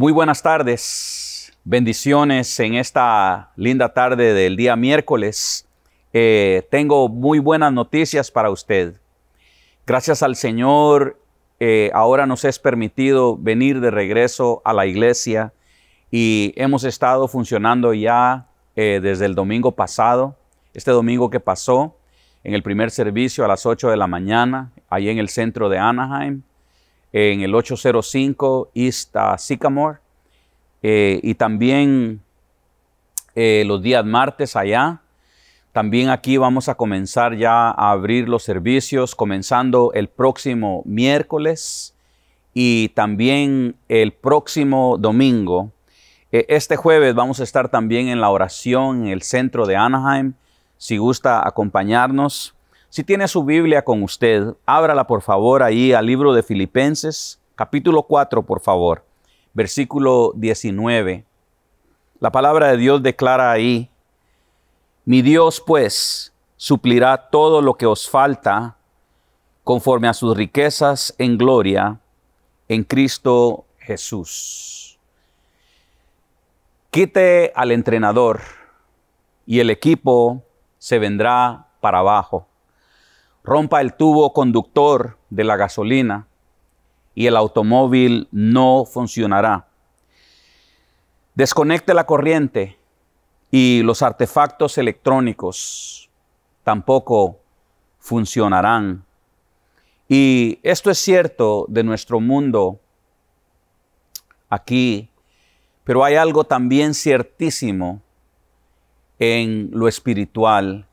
Muy buenas tardes, bendiciones en esta linda tarde del día miércoles. Eh, tengo muy buenas noticias para usted. Gracias al Señor, eh, ahora nos es permitido venir de regreso a la iglesia y hemos estado funcionando ya eh, desde el domingo pasado, este domingo que pasó, en el primer servicio a las 8 de la mañana, ahí en el centro de Anaheim en el 805 East uh, Sycamore eh, y también eh, los días martes allá. También aquí vamos a comenzar ya a abrir los servicios comenzando el próximo miércoles y también el próximo domingo. Eh, este jueves vamos a estar también en la oración en el centro de Anaheim. Si gusta acompañarnos, si tiene su Biblia con usted, ábrala por favor ahí al libro de Filipenses, capítulo 4, por favor, versículo 19. La palabra de Dios declara ahí, mi Dios pues suplirá todo lo que os falta conforme a sus riquezas en gloria en Cristo Jesús. Quite al entrenador y el equipo se vendrá para abajo rompa el tubo conductor de la gasolina y el automóvil no funcionará. Desconecte la corriente y los artefactos electrónicos tampoco funcionarán. Y esto es cierto de nuestro mundo aquí, pero hay algo también ciertísimo en lo espiritual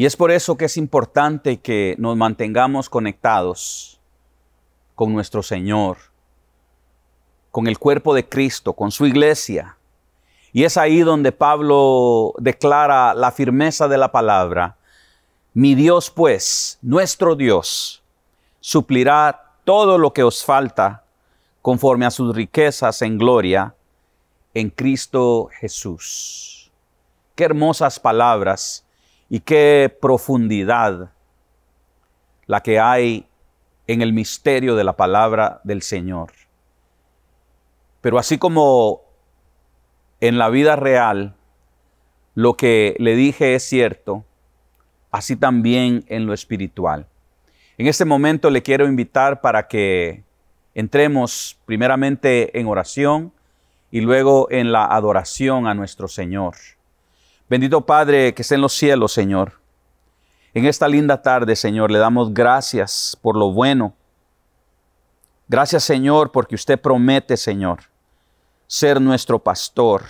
y es por eso que es importante que nos mantengamos conectados con nuestro Señor, con el cuerpo de Cristo, con su iglesia. Y es ahí donde Pablo declara la firmeza de la palabra. Mi Dios pues, nuestro Dios, suplirá todo lo que os falta conforme a sus riquezas en gloria en Cristo Jesús. Qué hermosas palabras y qué profundidad la que hay en el misterio de la palabra del Señor. Pero así como en la vida real lo que le dije es cierto, así también en lo espiritual. En este momento le quiero invitar para que entremos primeramente en oración y luego en la adoración a nuestro Señor. Bendito Padre que está en los cielos, Señor. En esta linda tarde, Señor, le damos gracias por lo bueno. Gracias, Señor, porque usted promete, Señor, ser nuestro pastor.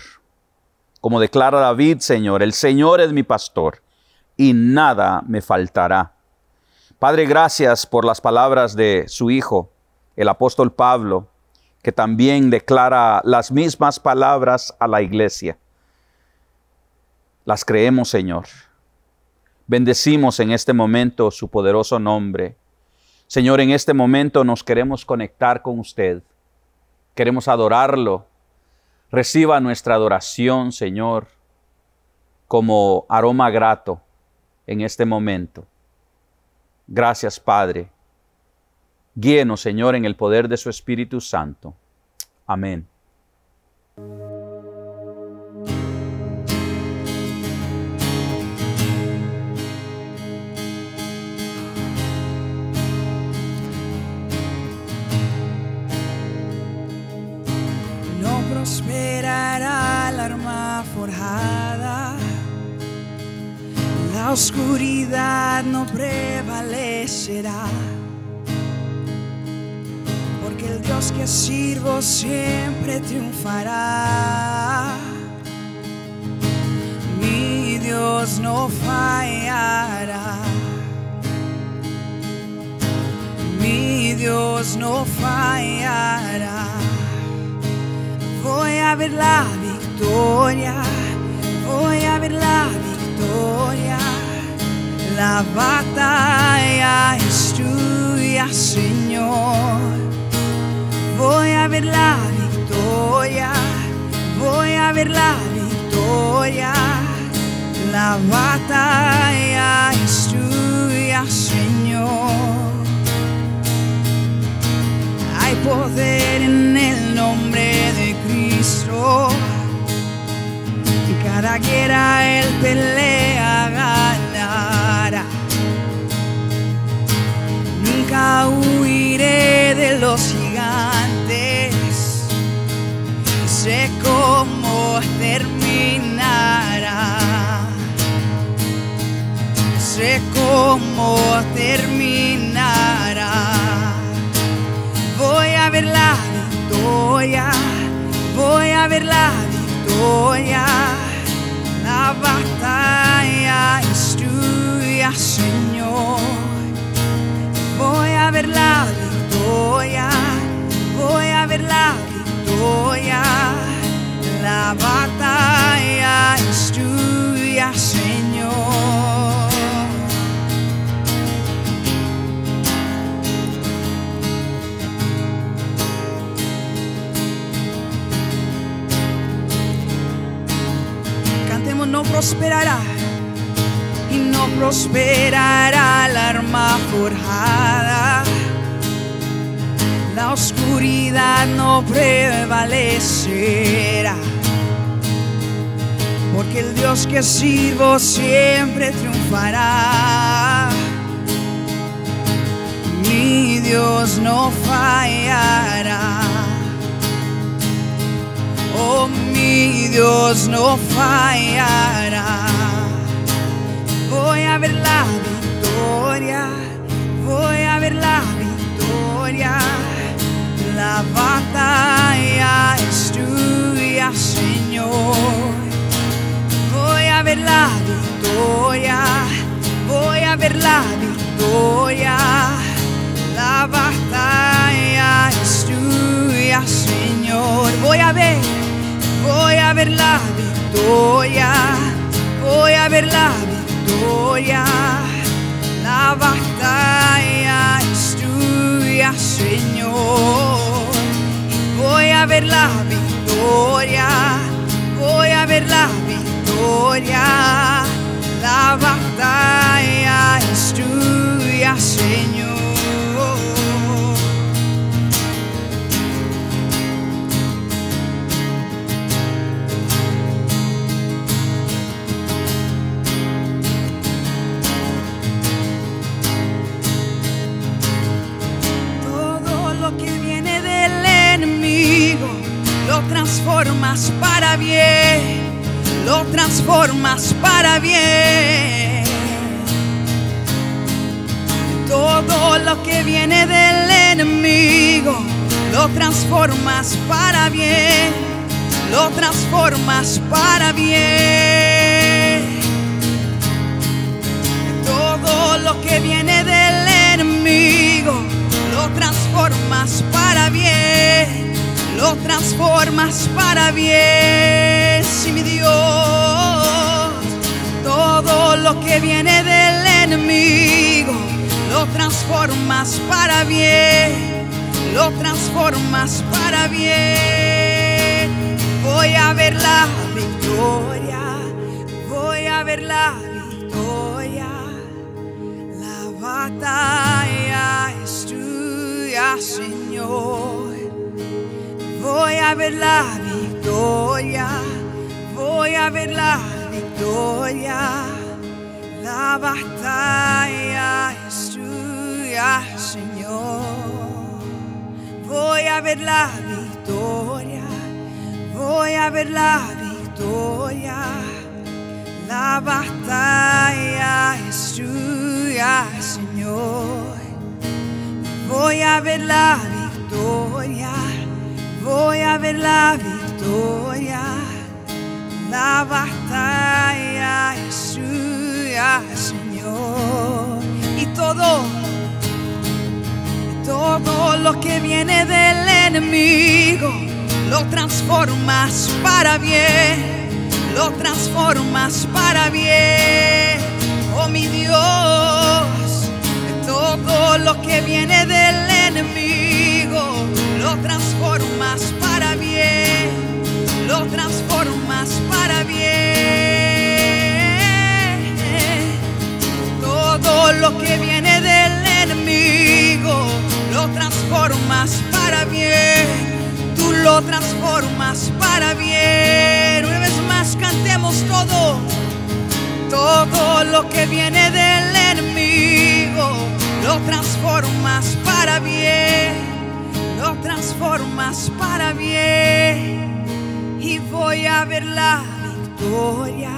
Como declara David, Señor, el Señor es mi pastor y nada me faltará. Padre, gracias por las palabras de su Hijo, el apóstol Pablo, que también declara las mismas palabras a la iglesia. Las creemos, Señor. Bendecimos en este momento su poderoso nombre. Señor, en este momento nos queremos conectar con usted. Queremos adorarlo. Reciba nuestra adoración, Señor, como aroma grato en este momento. Gracias, Padre. Guíenos, Señor, en el poder de su Espíritu Santo. Amén. Forjada, la oscuridad no prevalecerá, porque el Dios que sirvo siempre triunfará. Mi Dios no fallará. Mi Dios no fallará voy a ver la victoria, voy a ver la victoria. La batalla es tuya, Señor. Voy a ver la victoria, voy a ver la victoria. La batalla es tuya, Señor. Hay poder en el nombre de guerra él pelea ganará. Nunca huiré de los gigantes, sé cómo terminará. Sé cómo terminará. Voy a ver la victoria, voy a ver la victoria. La batalla es tuya, Señor. Voy a ver la victoria, voy a ver la victoria. Prosperará y no prosperará la arma forjada. La oscuridad no prevalecerá. Porque el Dios que sirvo siempre triunfará. Mi Dios no fallará. Oh, mi Dios no fallará. Voy a ver la victoria, voy a ver la victoria. La batalla es tuya, Señor. Voy a ver la victoria, voy a ver la victoria. La batalla es tuya, Señor. Voy a ver, voy a ver la victoria, voy a ver la victoria. La batalla es tuya, Señor. Voy a ver la victoria, voy a ver la victoria. La batalla es tuya, Señor. Transformas para bien, lo transformas para bien. Todo lo que viene del enemigo lo transformas para bien, lo transformas para bien. Todo lo que viene del enemigo lo transformas para bien, lo transformas para bien, sí mi Dios. Todo lo que viene del enemigo lo transformas para bien, lo transformas para bien. Voy a ver la victoria, voy a ver la victoria. La batalla es tuya, Señor. A ver la victoria, voy a ver la victoria. La batalla es tuya, Señor. Voy a ver la victoria, voy a ver la victoria. La batalla es tuya, Señor. Voy a ver la victoria, voy a ver la victoria. La batalla es tuya, Señor. Y todo, todo lo que viene del enemigo, lo transformas para bien lo transformas para bien. Oh mi Dios, todo lo que viene del enemigo lo transformas para bien, lo transformas para bien. Todo lo que viene del enemigo lo transformas para bien, tú lo transformas para bien. Una vez más cantemos todo, todo lo que viene del enemigo, lo transformas para bien, transformas para bien. Y voy a ver la victoria,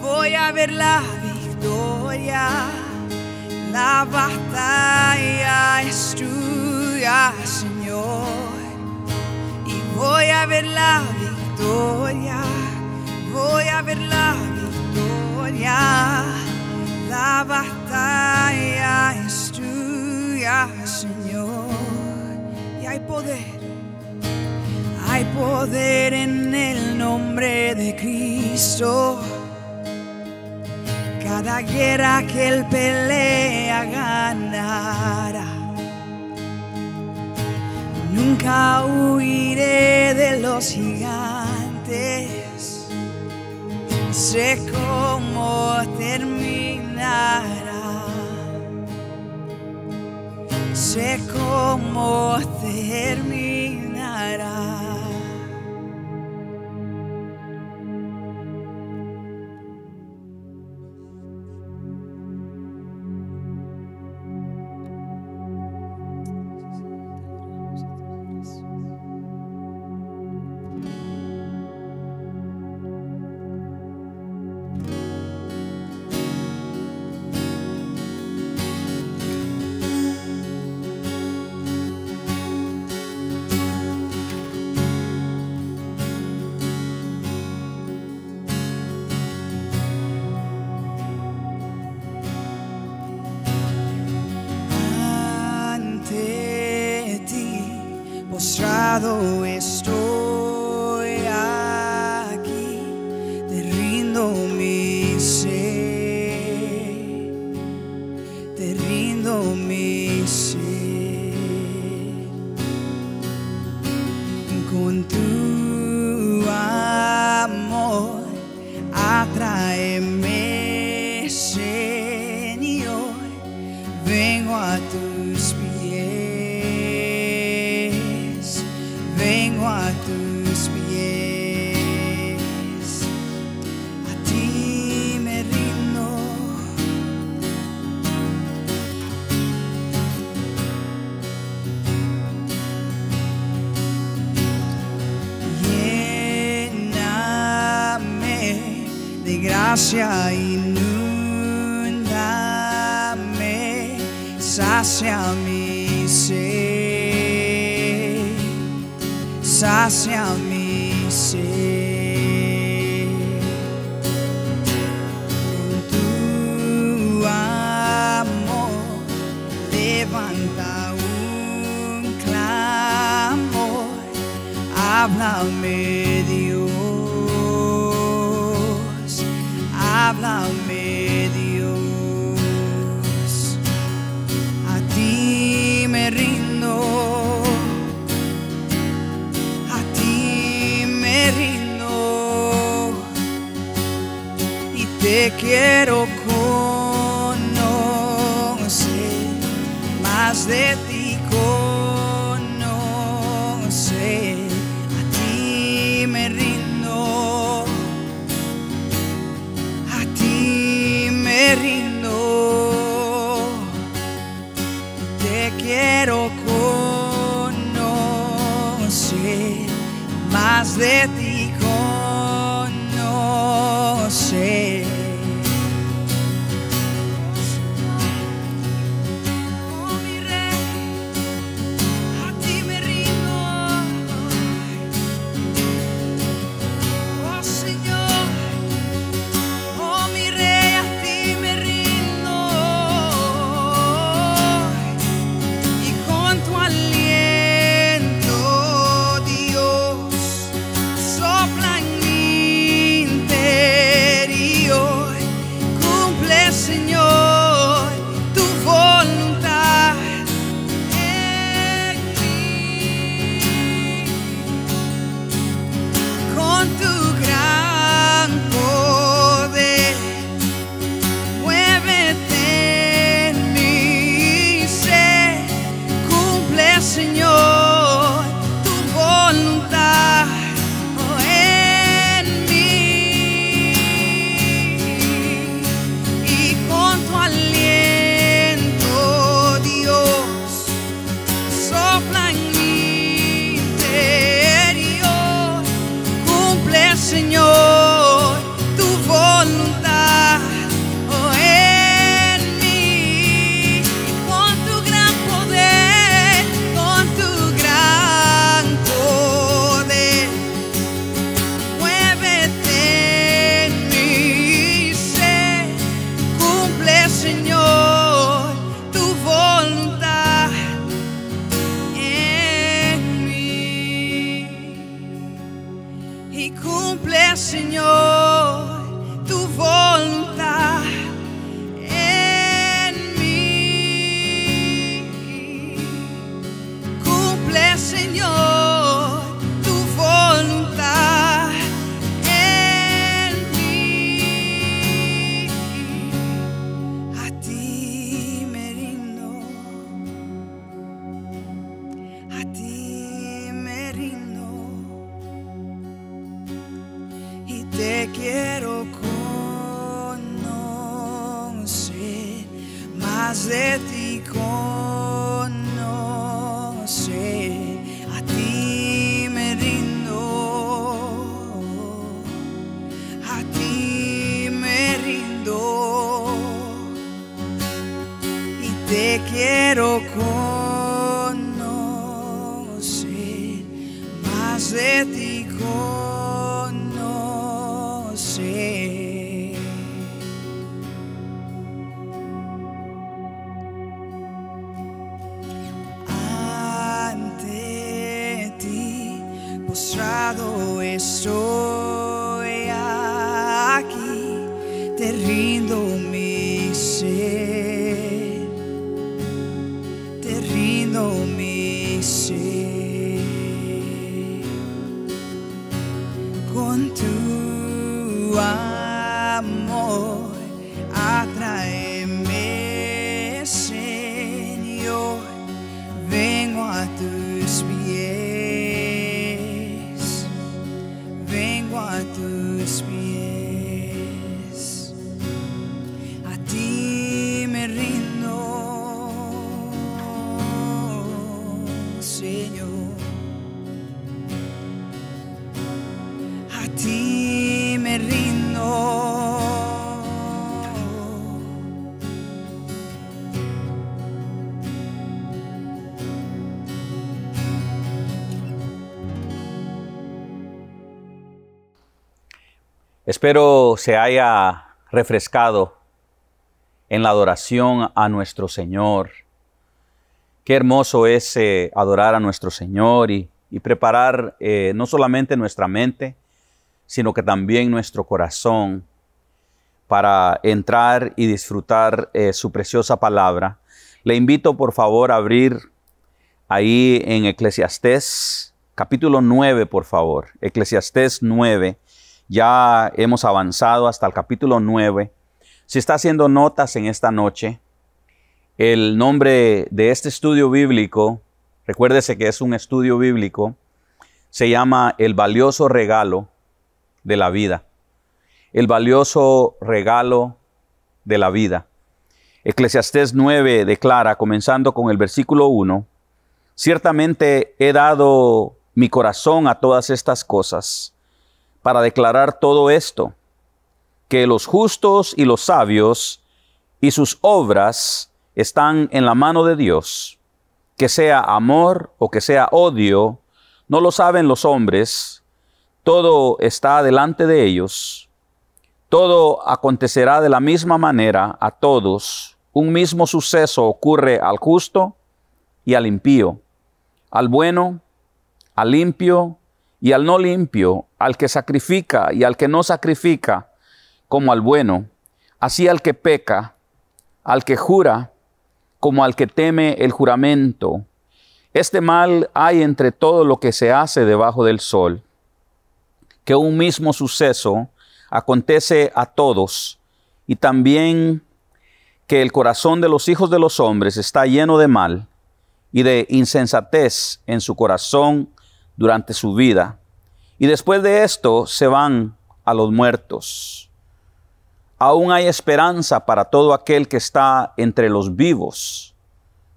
voy a ver la victoria. La batalla es tuya, Señor. Y voy a ver la victoria, voy a ver la victoria. La batalla es tuya, Señor. Hay poder, hay poder en el nombre de Cristo. Cada guerra que él pelea ganará. Nunca huiré de los gigantes. Sé cómo terminará. Sé cómo terminará. Háblame Dios, háblame Dios, a ti me rindo, a ti me rindo. Y te quiero conocer, más de ti Espero se haya refrescado en la adoración a nuestro Señor. Qué hermoso es eh, adorar a nuestro Señor y, preparar eh, no solamente nuestra mente, sino que también nuestro corazón para entrar y disfrutar eh, su preciosa palabra. Le invito por favor a abrir ahí en Eclesiastés capítulo 9, por favor. Eclesiastés 9. Ya hemos avanzado hasta el capítulo 9. Si está haciendo notas en esta noche, el nombre de este estudio bíblico, recuérdese que es un estudio bíblico, se llama El valioso regalo de la vida. El valioso regalo de la vida. Eclesiastés 9 declara, comenzando con el versículo 1, Ciertamente he dado mi corazón a todas estas cosas para declarar todo esto, que los justos y los sabios y sus obras están en la mano de Dios, que sea amor o que sea odio, no lo saben los hombres, todo está delante de ellos, todo acontecerá de la misma manera a todos, un mismo suceso ocurre al justo y al impío, al bueno, al limpio y al no limpio, al que sacrifica y al que no sacrifica, como al bueno, así al que peca, al que jura, como al que teme el juramento. Este mal hay entre todo lo que se hace debajo del sol, que un mismo suceso acontece a todos, y también que el corazón de los hijos de los hombres está lleno de mal y de insensatez en su corazón durante su vida. Y después de esto se van a los muertos. Aún hay esperanza para todo aquel que está entre los vivos,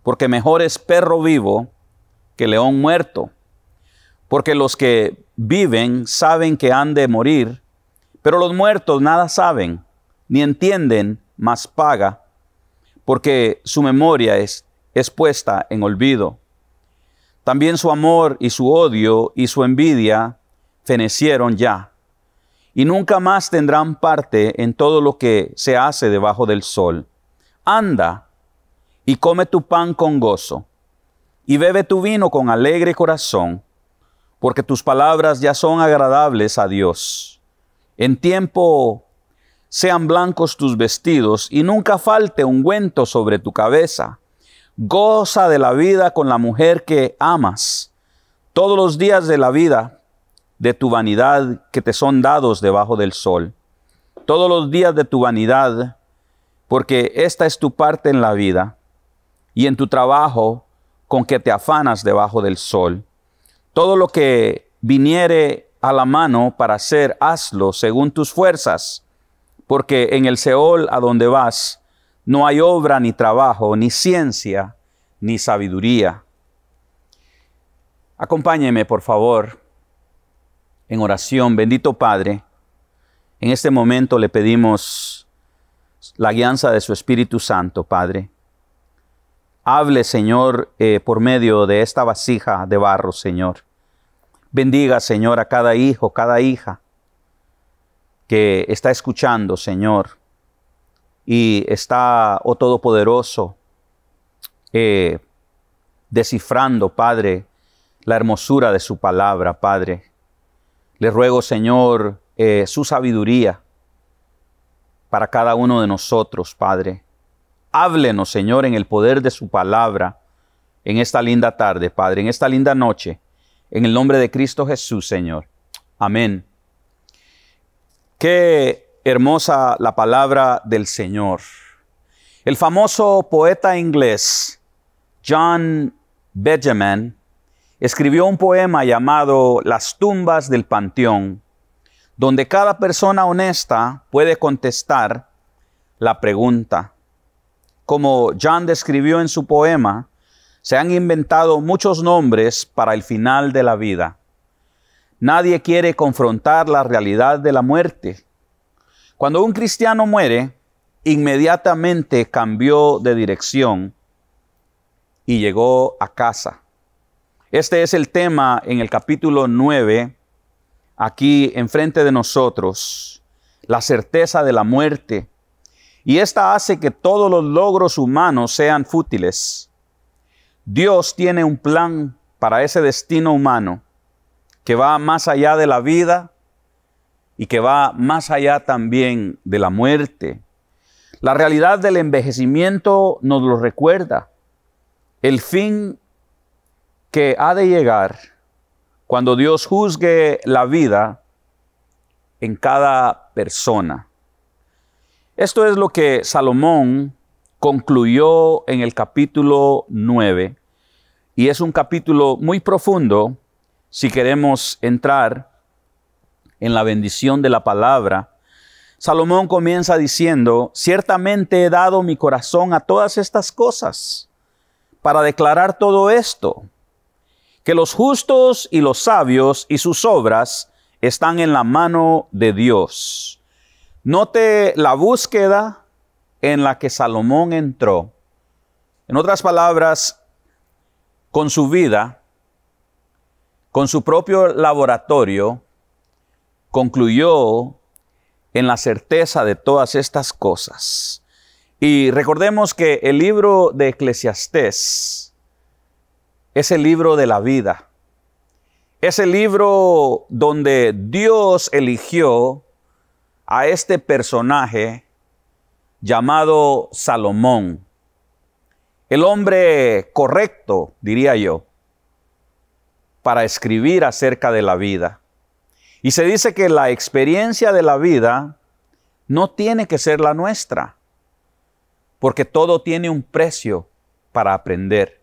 porque mejor es perro vivo que león muerto, porque los que viven saben que han de morir, pero los muertos nada saben, ni entienden, más paga, porque su memoria es, es puesta en olvido. También su amor y su odio y su envidia fenecieron ya, y nunca más tendrán parte en todo lo que se hace debajo del sol. Anda y come tu pan con gozo, y bebe tu vino con alegre corazón, porque tus palabras ya son agradables a Dios. En tiempo sean blancos tus vestidos, y nunca falte ungüento sobre tu cabeza. Goza de la vida con la mujer que amas, todos los días de la vida de tu vanidad que te son dados debajo del sol. Todos los días de tu vanidad, porque esta es tu parte en la vida, y en tu trabajo con que te afanas debajo del sol. Todo lo que viniere a la mano para hacer, hazlo según tus fuerzas, porque en el Seol a donde vas, no hay obra ni trabajo, ni ciencia, ni sabiduría. Acompáñeme, por favor, en oración. Bendito Padre, en este momento le pedimos la guianza de su Espíritu Santo, Padre. Hable, Señor, eh, por medio de esta vasija de barro, Señor. Bendiga, Señor, a cada hijo, cada hija que está escuchando, Señor, y está, oh Todopoderoso, eh, descifrando, Padre, la hermosura de su palabra, Padre. Le ruego, Señor, eh, su sabiduría para cada uno de nosotros, Padre. Háblenos, Señor, en el poder de su palabra en esta linda tarde, Padre, en esta linda noche, en el nombre de Cristo Jesús, Señor. Amén. Qué hermosa la palabra del Señor. El famoso poeta inglés John Benjamin escribió un poema llamado Las tumbas del panteón, donde cada persona honesta puede contestar la pregunta, como John describió en su poema, se han inventado muchos nombres para el final de la vida. Nadie quiere confrontar la realidad de la muerte. Cuando un cristiano muere, inmediatamente cambió de dirección y llegó a casa. Este es el tema en el capítulo 9, aquí enfrente de nosotros, la certeza de la muerte y esta hace que todos los logros humanos sean fútiles. Dios tiene un plan para ese destino humano que va más allá de la vida y que va más allá también de la muerte. La realidad del envejecimiento nos lo recuerda. El fin que ha de llegar cuando Dios juzgue la vida en cada persona. Esto es lo que Salomón concluyó en el capítulo 9 y es un capítulo muy profundo si queremos entrar en la bendición de la palabra. Salomón comienza diciendo, ciertamente he dado mi corazón a todas estas cosas para declarar todo esto, que los justos y los sabios y sus obras están en la mano de Dios. Note la búsqueda en la que Salomón entró. En otras palabras, con su vida, con su propio laboratorio, concluyó en la certeza de todas estas cosas. Y recordemos que el libro de Eclesiastés es el libro de la vida. Es el libro donde Dios eligió a este personaje llamado Salomón, el hombre correcto, diría yo, para escribir acerca de la vida. Y se dice que la experiencia de la vida no tiene que ser la nuestra, porque todo tiene un precio para aprender.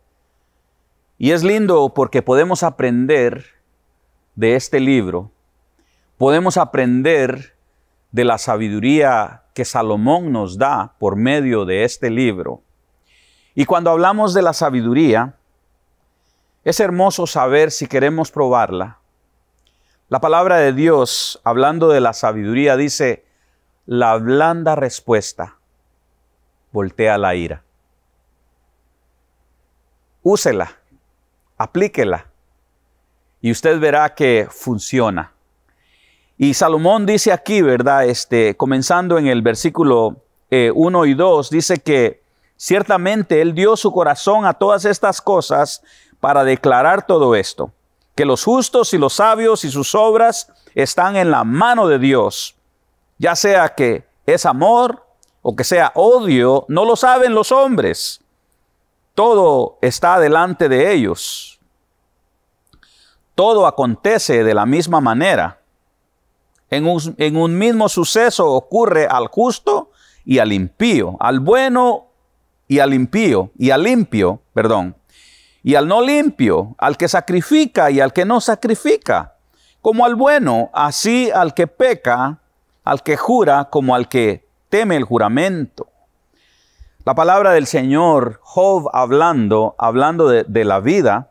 Y es lindo porque podemos aprender de este libro, podemos aprender de la sabiduría que Salomón nos da por medio de este libro. Y cuando hablamos de la sabiduría, es hermoso saber si queremos probarla. La palabra de Dios, hablando de la sabiduría, dice, la blanda respuesta voltea la ira. Úsela, aplíquela, y usted verá que funciona. Y Salomón dice aquí, ¿verdad? Este, comenzando en el versículo 1 eh, y 2, dice que ciertamente él dio su corazón a todas estas cosas para declarar todo esto, que los justos y los sabios y sus obras están en la mano de Dios, ya sea que es amor o que sea odio, no lo saben los hombres. Todo está delante de ellos. Todo acontece de la misma manera. En un, mismo suceso ocurre al justo y al impío, al bueno y al impío, y al limpio, perdón, y al no limpio, al que sacrifica y al que no sacrifica, como al bueno, así al que peca, al que jura como al que teme el juramento. La palabra del Señor, Job hablando, hablando de, de la vida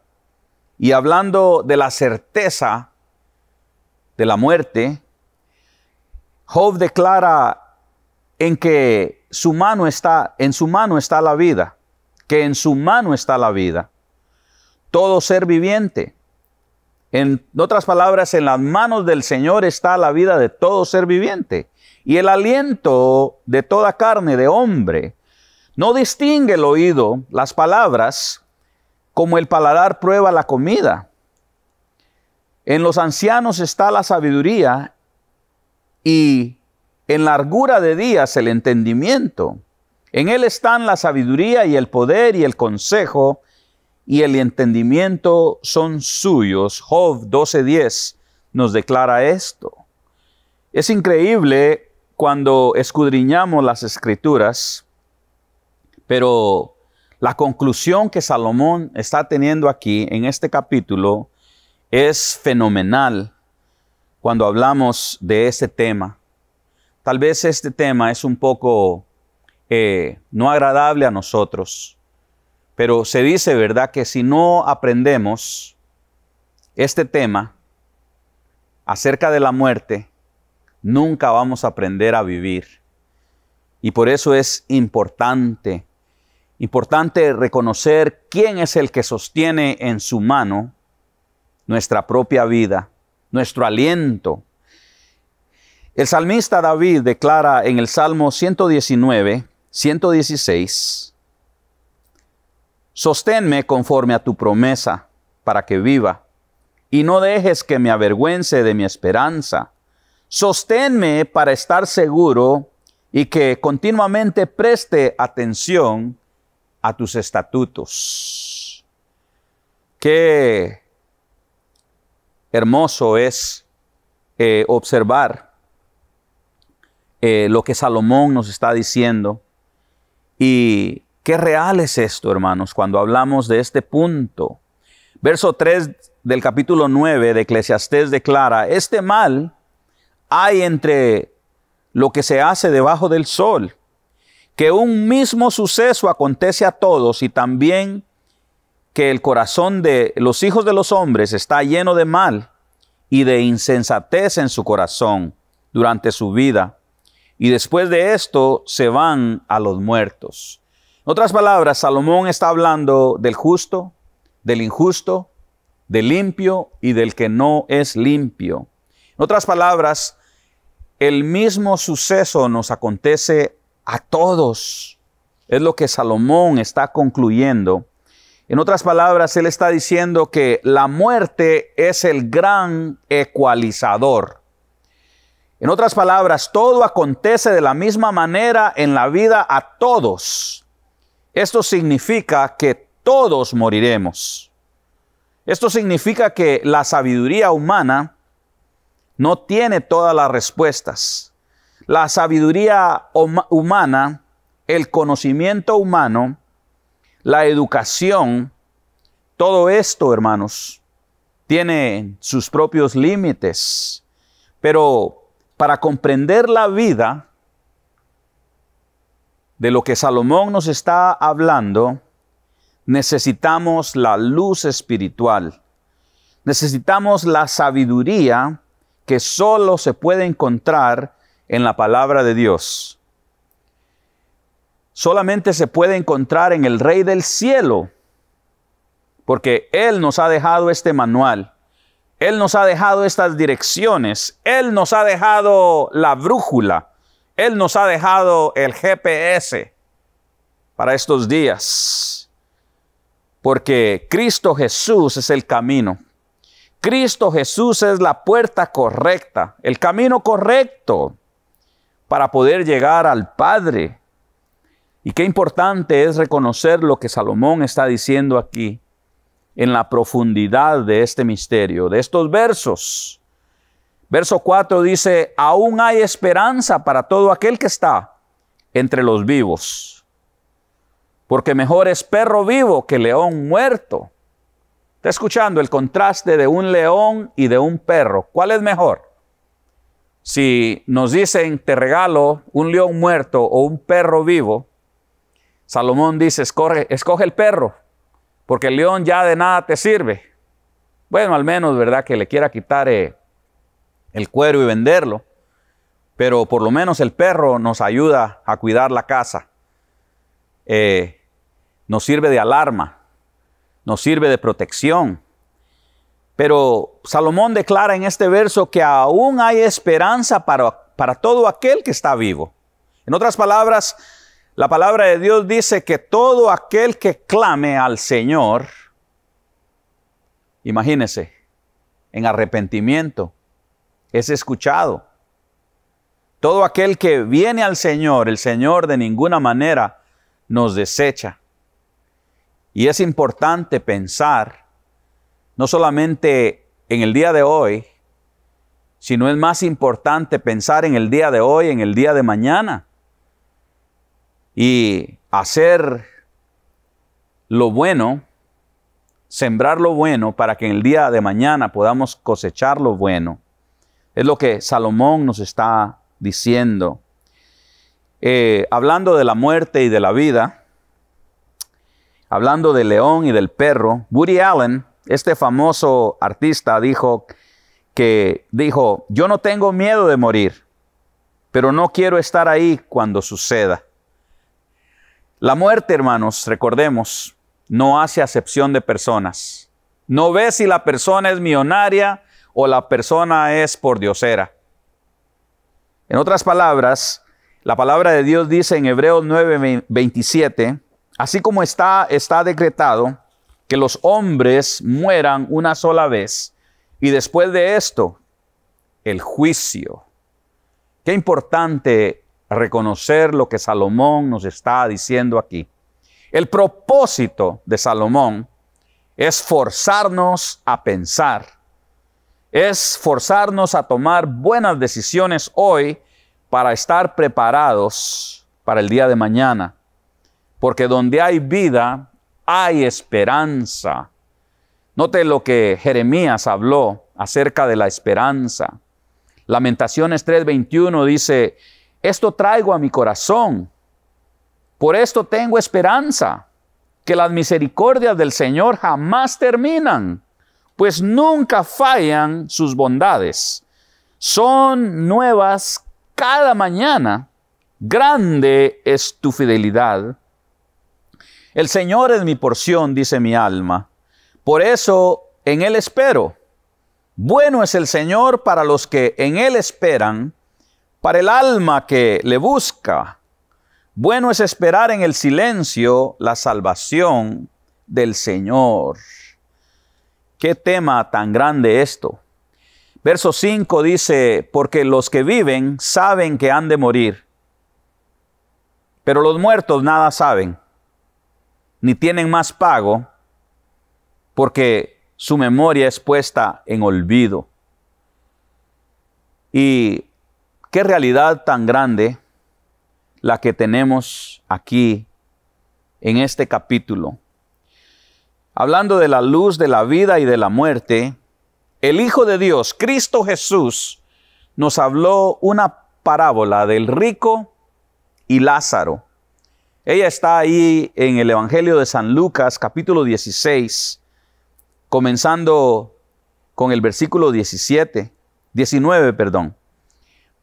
y hablando de la certeza de la muerte, Job declara en que su mano está, en su mano está la vida, que en su mano está la vida. Todo ser viviente. En otras palabras, en las manos del Señor está la vida de todo ser viviente. Y el aliento de toda carne de hombre. No distingue el oído las palabras como el paladar prueba la comida. En los ancianos está la sabiduría y en largura de días el entendimiento. En él están la sabiduría y el poder y el consejo y el entendimiento son suyos. Job 12:10 nos declara esto. Es increíble cuando escudriñamos las escrituras, pero la conclusión que Salomón está teniendo aquí en este capítulo es fenomenal cuando hablamos de este tema. Tal vez este tema es un poco eh, no agradable a nosotros, pero se dice, ¿verdad?, que si no aprendemos este tema acerca de la muerte, nunca vamos a aprender a vivir. Y por eso es importante, importante reconocer quién es el que sostiene en su mano nuestra propia vida, nuestro aliento. El salmista David declara en el Salmo 119, 116, Sosténme conforme a tu promesa, para que viva, y no dejes que me avergüence de mi esperanza. Sosténme para estar seguro y que continuamente preste atención a tus estatutos. Qué hermoso es eh, observar eh, lo que Salomón nos está diciendo y qué real es esto, hermanos, cuando hablamos de este punto. Verso 3 del capítulo 9 de Eclesiastés declara, este mal hay entre lo que se hace debajo del sol, que un mismo suceso acontece a todos y también que el corazón de los hijos de los hombres está lleno de mal y de insensatez en su corazón durante su vida, y después de esto se van a los muertos. En otras palabras, Salomón está hablando del justo, del injusto, del limpio y del que no es limpio. En otras palabras, el mismo suceso nos acontece a todos. Es lo que Salomón está concluyendo en otras palabras, él está diciendo que la muerte es el gran ecualizador. En otras palabras, todo acontece de la misma manera en la vida a todos. Esto significa que todos moriremos. Esto significa que la sabiduría humana no tiene todas las respuestas. La sabiduría humana, el conocimiento humano, la educación, todo esto, hermanos, tiene sus propios límites. Pero para comprender la vida de lo que Salomón nos está hablando, necesitamos la luz espiritual. Necesitamos la sabiduría que solo se puede encontrar en la palabra de Dios solamente se puede encontrar en el Rey del Cielo, porque Él nos ha dejado este manual, Él nos ha dejado estas direcciones, Él nos ha dejado la brújula, Él nos ha dejado el GPS para estos días, porque Cristo Jesús es el camino. Cristo Jesús es la puerta correcta, el camino correcto para poder llegar al Padre. Y qué importante es reconocer lo que Salomón está diciendo aquí en la profundidad de este misterio, de estos versos. Verso 4 dice, aún hay esperanza para todo aquel que está entre los vivos, porque mejor es perro vivo que león muerto. Está escuchando el contraste de un león y de un perro. ¿Cuál es mejor? Si nos dicen, te regalo un león muerto o un perro vivo, Salomón dice, escoge, el perro, porque el león ya de nada te sirve. Bueno, al menos, ¿verdad? Que le quiera quitar eh, el cuero y venderlo. Pero por lo menos el perro nos ayuda a cuidar la casa. Eh, nos sirve de alarma, nos sirve de protección. Pero Salomón declara en este verso que aún hay esperanza para, para todo aquel que está vivo. En otras palabras, la palabra de Dios dice que todo aquel que clame al Señor, imagínese, en arrepentimiento, es escuchado. Todo aquel que viene al Señor, el Señor de ninguna manera nos desecha. Y es importante pensar, no solamente en el día de hoy, sino es más importante pensar en el día de hoy, en el día de mañana. Y hacer lo bueno sembrar lo bueno para que en el día de mañana podamos cosechar lo bueno. Es lo que Salomón nos está diciendo. Eh, hablando de la muerte y de la vida, hablando del león y del perro, Woody Allen, este famoso artista, dijo que dijo, yo no tengo miedo de morir, pero no quiero estar ahí cuando suceda. La muerte, hermanos, recordemos, no hace acepción de personas. No ve si la persona es millonaria o la persona es por diosera. En otras palabras, la palabra de Dios dice en Hebreos 9:27, así como está, está decretado que los hombres mueran una sola vez y después de esto, el juicio. Qué importante reconocer lo que Salomón nos está diciendo aquí. El propósito de Salomón es forzarnos a pensar, es forzarnos a tomar buenas decisiones hoy para estar preparados para el día de mañana. Porque donde hay vida, hay esperanza. Note lo que Jeremías habló acerca de la esperanza. Lamentaciones 3:21 dice, esto traigo a mi corazón por esto tengo esperanza, que las misericordias del Señor jamás terminan, pues nunca fallan sus bondades. Son nuevas cada mañana. Grande es tu fidelidad. El Señor es mi porción, dice mi alma. Por eso en Él espero. Bueno es el Señor para los que en Él esperan, para el alma que le busca. Bueno es esperar en el silencio la salvación del Señor. Qué tema tan grande esto. Verso 5 dice, porque los que viven saben que han de morir, pero los muertos nada saben, ni tienen más pago, porque su memoria es puesta en olvido. Y qué realidad tan grande la que tenemos aquí en este capítulo. Hablando de la luz de la vida y de la muerte, el Hijo de Dios, Cristo Jesús, nos habló una parábola del rico y Lázaro. Ella está ahí en el Evangelio de San Lucas, capítulo 16, comenzando con el versículo 17, 19, perdón.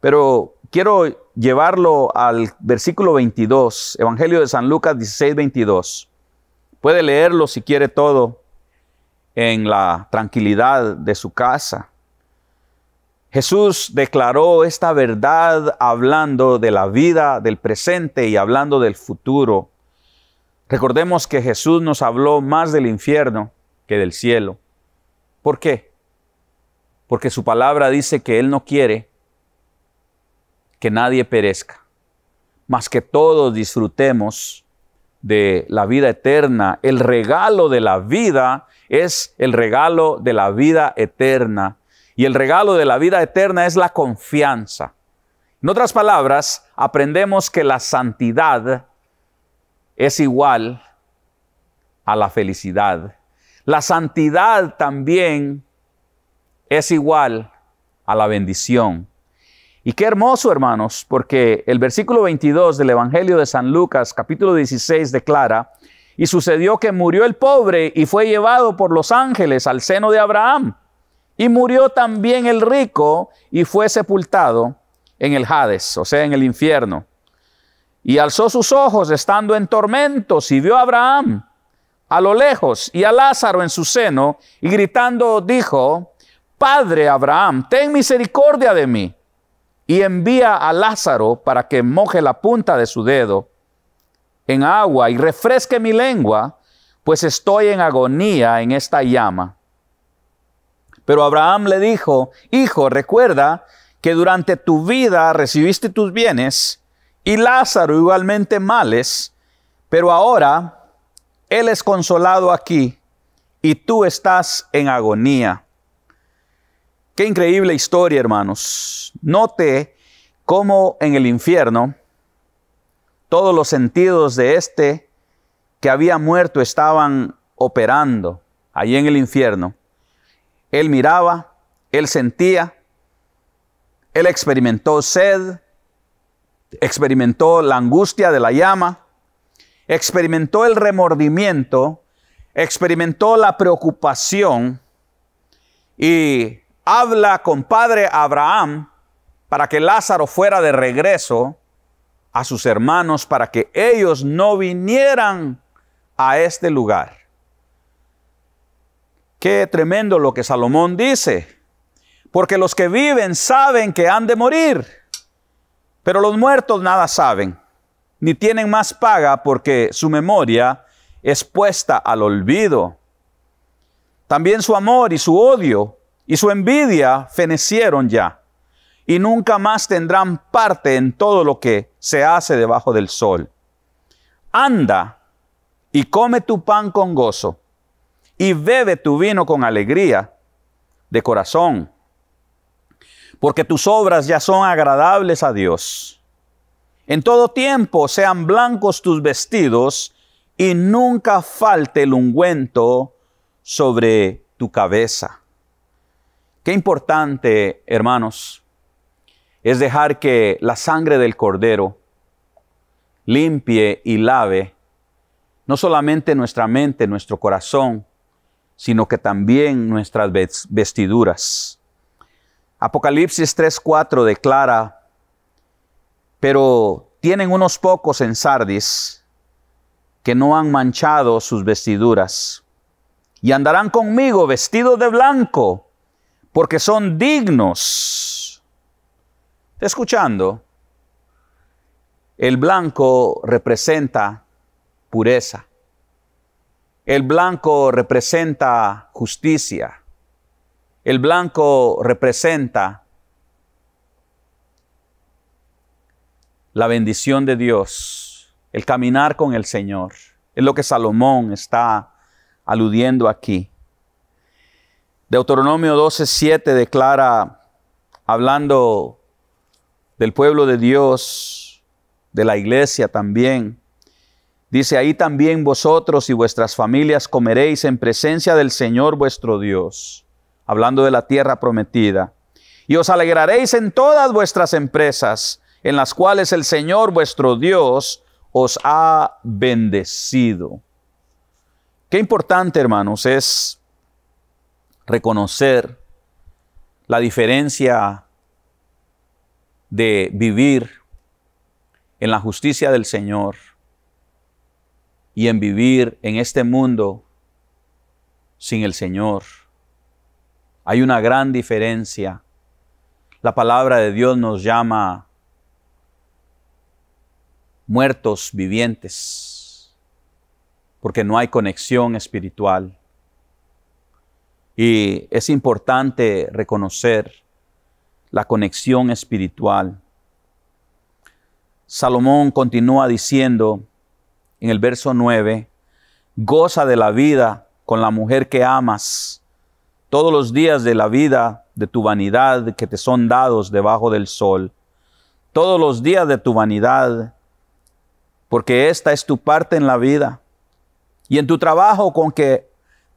Pero quiero llevarlo al versículo 22, Evangelio de San Lucas 16, 22. Puede leerlo si quiere todo en la tranquilidad de su casa. Jesús declaró esta verdad hablando de la vida del presente y hablando del futuro. Recordemos que Jesús nos habló más del infierno que del cielo. ¿Por qué? Porque su palabra dice que Él no quiere que nadie perezca, mas que todos disfrutemos de la vida eterna. El regalo de la vida es el regalo de la vida eterna. Y el regalo de la vida eterna es la confianza. En otras palabras, aprendemos que la santidad es igual a la felicidad. La santidad también es igual a la bendición. Y qué hermoso, hermanos, porque el versículo 22 del Evangelio de San Lucas, capítulo 16, declara, y sucedió que murió el pobre y fue llevado por los ángeles al seno de Abraham. Y murió también el rico y fue sepultado en el Hades, o sea, en el infierno. Y alzó sus ojos estando en tormentos y vio a Abraham a lo lejos y a Lázaro en su seno y gritando dijo, Padre Abraham, ten misericordia de mí y envía a Lázaro para que moje la punta de su dedo en agua y refresque mi lengua, pues estoy en agonía en esta llama. Pero Abraham le dijo, Hijo, recuerda que durante tu vida recibiste tus bienes y Lázaro igualmente males, pero ahora él es consolado aquí y tú estás en agonía. Qué increíble historia, hermanos. Note cómo en el infierno todos los sentidos de este que había muerto estaban operando allí en el infierno. Él miraba, él sentía, él experimentó sed, experimentó la angustia de la llama, experimentó el remordimiento, experimentó la preocupación y habla con padre Abraham para que Lázaro fuera de regreso a sus hermanos para que ellos no vinieran a este lugar. Qué tremendo lo que Salomón dice, porque los que viven saben que han de morir, pero los muertos nada saben, ni tienen más paga porque su memoria es puesta al olvido. También su amor y su odio y su envidia fenecieron ya, y nunca más tendrán parte en todo lo que se hace debajo del sol. Anda y come tu pan con gozo, y bebe tu vino con alegría de corazón, porque tus obras ya son agradables a Dios. En todo tiempo sean blancos tus vestidos, y nunca falte el ungüento sobre tu cabeza. Qué importante, hermanos, es dejar que la sangre del cordero limpie y lave no solamente nuestra mente, nuestro corazón, sino que también nuestras vestiduras. Apocalipsis 3:4 declara, pero tienen unos pocos en Sardis que no han manchado sus vestiduras y andarán conmigo vestidos de blanco porque son dignos. Escuchando, el blanco representa pureza. El blanco representa justicia. El blanco representa la bendición de Dios, el caminar con el Señor. Es lo que Salomón está aludiendo aquí. Deuteronomio 12:7 declara, hablando del pueblo de Dios, de la iglesia también, dice, ahí también vosotros y vuestras familias comeréis en presencia del Señor vuestro Dios, hablando de la tierra prometida, y os alegraréis en todas vuestras empresas, en las cuales el Señor vuestro Dios os ha bendecido. Qué importante, hermanos, es reconocer la diferencia de vivir en la justicia del Señor y en vivir en este mundo sin el Señor. Hay una gran diferencia. La palabra de Dios nos llama muertos vivientes, porque no hay conexión espiritual. Y es importante reconocer la conexión espiritual. Salomón continúa diciendo en el verso 9, goza de la vida con la mujer que amas. Todos los días de la vida de tu vanidad que te son dados debajo del sol, todos los días de tu vanidad, porque esta es tu parte en la vida, y en tu trabajo con que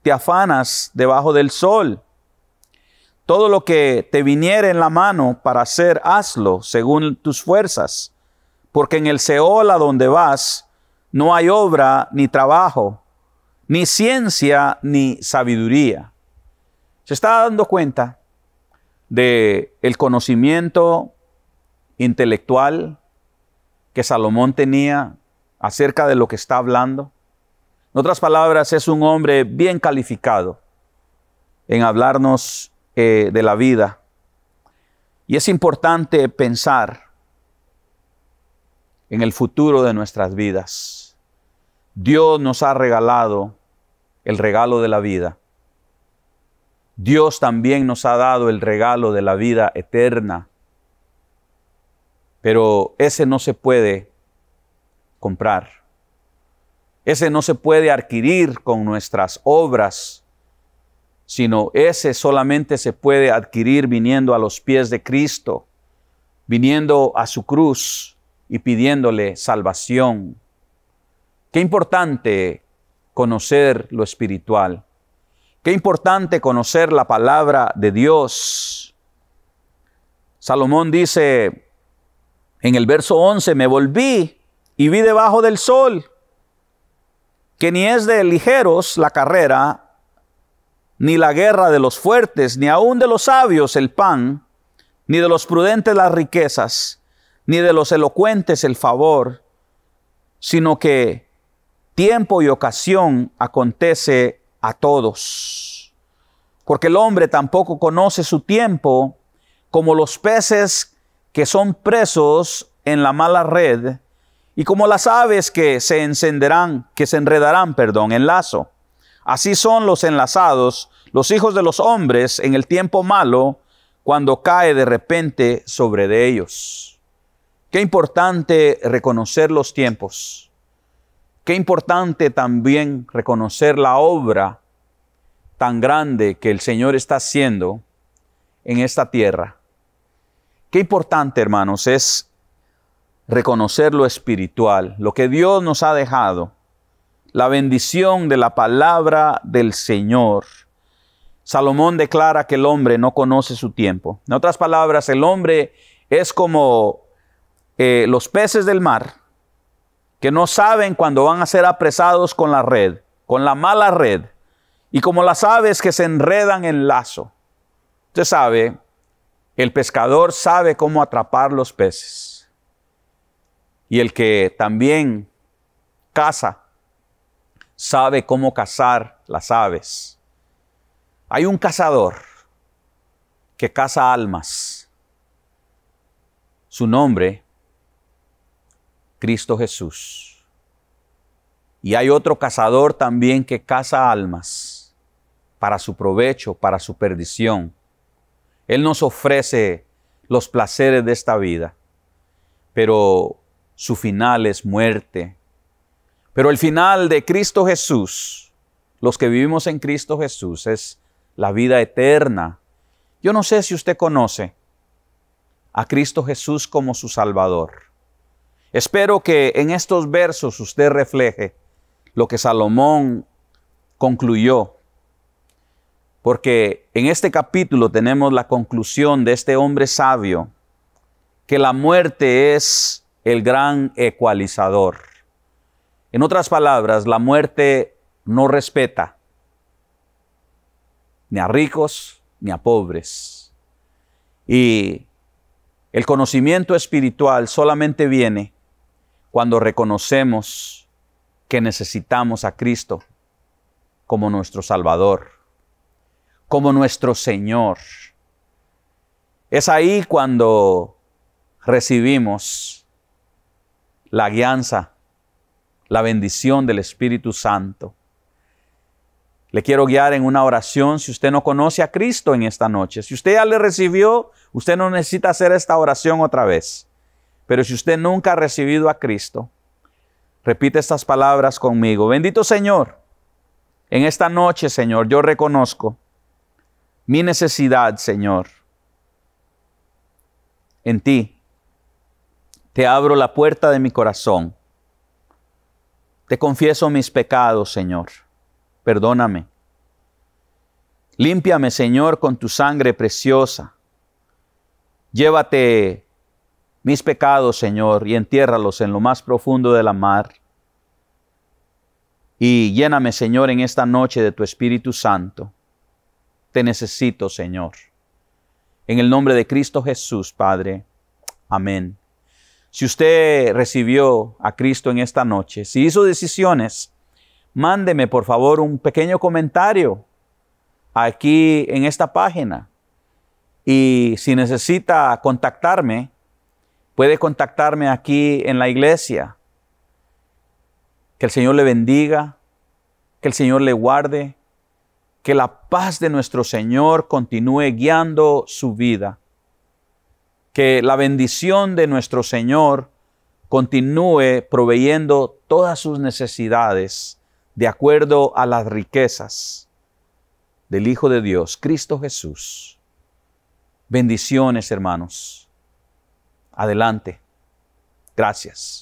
te afanas debajo del sol. Todo lo que te viniere en la mano para hacer, hazlo según tus fuerzas, porque en el Seol a donde vas no hay obra ni trabajo, ni ciencia ni sabiduría. ¿Se está dando cuenta de el conocimiento intelectual que Salomón tenía acerca de lo que está hablando? En otras palabras, es un hombre bien calificado en hablarnos eh, de la vida. Y es importante pensar en el futuro de nuestras vidas. Dios nos ha regalado el regalo de la vida. Dios también nos ha dado el regalo de la vida eterna. Pero ese no se puede comprar. Ese no se puede adquirir con nuestras obras sino ese solamente se puede adquirir viniendo a los pies de Cristo, viniendo a su cruz y pidiéndole salvación. Qué importante conocer lo espiritual. Qué importante conocer la palabra de Dios. Salomón dice en el verso 11, me volví y vi debajo del sol que ni es de ligeros la carrera, ni la guerra de los fuertes, ni aun de los sabios el pan, ni de los prudentes las riquezas, ni de los elocuentes el favor, sino que tiempo y ocasión acontece a todos. Porque el hombre tampoco conoce su tiempo como los peces que son presos en la mala red y como las aves que se encenderán, que se enredarán, perdón, en lazo. Así son los enlazados, los hijos de los hombres en el tiempo malo, cuando cae de repente sobre de ellos. Qué importante reconocer los tiempos. Qué importante también reconocer la obra tan grande que el Señor está haciendo en esta tierra. Qué importante, hermanos, es reconocer lo espiritual, lo que Dios nos ha dejado la bendición de la palabra del Señor. Salomón declara que el hombre no conoce su tiempo. En otras palabras, el hombre es como eh, los peces del mar, que no saben cuándo van a ser apresados con la red, con la mala red, y como las aves que se enredan en lazo. Usted sabe, el pescador sabe cómo atrapar los peces. Y el que también caza sabe cómo cazar las aves. Hay un cazador que caza almas. Su nombre, Cristo Jesús. Y hay otro cazador también que caza almas para su provecho, para su perdición. Él nos ofrece los placeres de esta vida, pero su final es muerte, pero el final de Cristo Jesús, los que vivimos en Cristo Jesús, es la vida eterna. Yo no sé si usted conoce a Cristo Jesús como su Salvador. Espero que en estos versos usted refleje lo que Salomón concluyó, porque en este capítulo tenemos la conclusión de este hombre sabio, que la muerte es el gran ecualizador. En otras palabras, la muerte no respeta ni a ricos ni a pobres. Y el conocimiento espiritual solamente viene cuando reconocemos que necesitamos a Cristo como nuestro Salvador, como nuestro Señor. Es ahí cuando recibimos la guianza la bendición del Espíritu Santo. Le quiero guiar en una oración si usted no conoce a Cristo en esta noche. Si usted ya le recibió, usted no necesita hacer esta oración otra vez. Pero si usted nunca ha recibido a Cristo, repite estas palabras conmigo. Bendito Señor, en esta noche, Señor, yo reconozco mi necesidad, Señor, en ti. Te abro la puerta de mi corazón te confieso mis pecados, Señor. Perdóname. Límpiame, Señor, con tu sangre preciosa. Llévate mis pecados, Señor, y entiérralos en lo más profundo de la mar. Y lléname, Señor, en esta noche de tu Espíritu Santo. Te necesito, Señor. En el nombre de Cristo Jesús, Padre. Amén. Si usted recibió a Cristo en esta noche, si hizo decisiones, mándeme por favor un pequeño comentario aquí en esta página. Y si necesita contactarme, puede contactarme aquí en la iglesia. Que el Señor le bendiga, que el Señor le guarde, que la paz de nuestro Señor continúe guiando su vida, que la bendición de nuestro Señor continúe proveyendo todas sus necesidades de acuerdo a las riquezas del Hijo de Dios, Cristo Jesús. Bendiciones, hermanos. Adelante. Gracias.